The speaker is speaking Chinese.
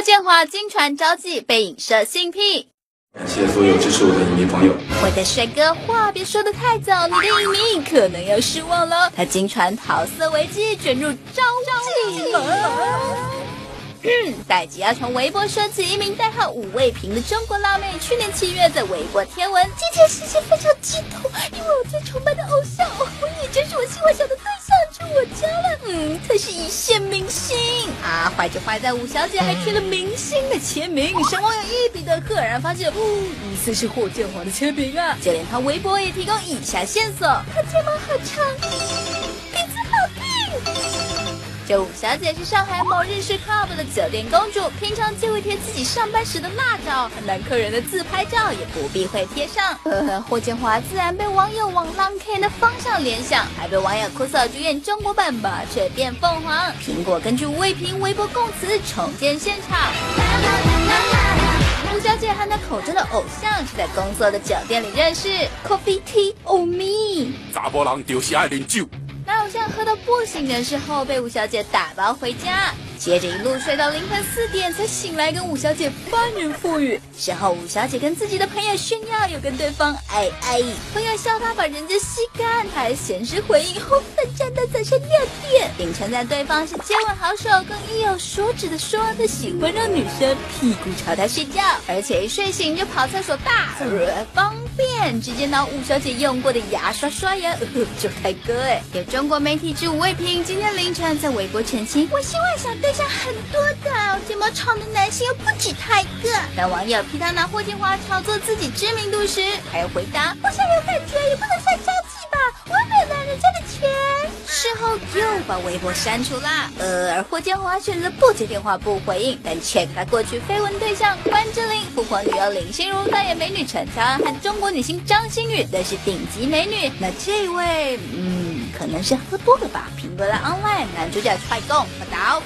霍建华经传招妓被影射性癖。感谢所有支持我的影迷朋友。我的帅哥，话别说的太早，你的影迷可能要失望了。他经传桃色危机卷入招妓。嗯，戴吉要从微博说起，一名代号五味平的中国辣妹，去年七月在微博贴文，今天事情非常激动，因为我最崇拜的嗯，他是一线明星。啊，坏就坏在五小姐还贴了明星的签名，让网友一比的，赫然发现，疑似是霍建华的签名啊，就连他微博也提供以下线索：他睫毛好长，这五小姐是上海某日式 club 的酒店公主，平常就会贴自己上班时的辣照，男客人的自拍照也不避讳贴上。呵呵，霍建华自然被网友往浪 K 的方向联想，还被网友哭诉主演中国版麻雀变凤凰。苹果根据吴卫平微博供词重建现场。吴小姐和她口中的偶像是在工作的酒店里认识，Coffee Tea Oh Me。查甫人就是爱饮酒。偶像喝到不省的时候，被吴小姐打包回家。接着一路睡到凌晨四点才醒来，跟五小姐翻云覆雨。事后五小姐跟自己的朋友炫耀，又跟对方爱爱。朋友笑她把人家吸干，她还闲时回应红粉站在早上尿垫，并称赞对方是接吻好手，更意有所指的说她喜欢让女生屁股朝她睡觉，而且一睡醒就跑厕所大方便，直接拿五小姐用过的牙刷刷牙。就太哥哎！有中国媒体指吴卫平今天凌晨在微博澄清，我希望小对。对象很多的，睫毛长的男性又不止他一个。当网友批他拿霍建华炒作自己知名度时，还要回答：我想有感觉也不能算交际吧，我又没有拿人家的钱。事后又把微博删除啦。呃，而霍建华选择不接电话不回应，但 check 他过去绯闻对象关之琳、富婆女友林心如、大眼美女陈乔恩和中国女星张馨予都是顶级美女。那这位，嗯，可能是喝多了吧？苹果的 online 男主角踹供报道。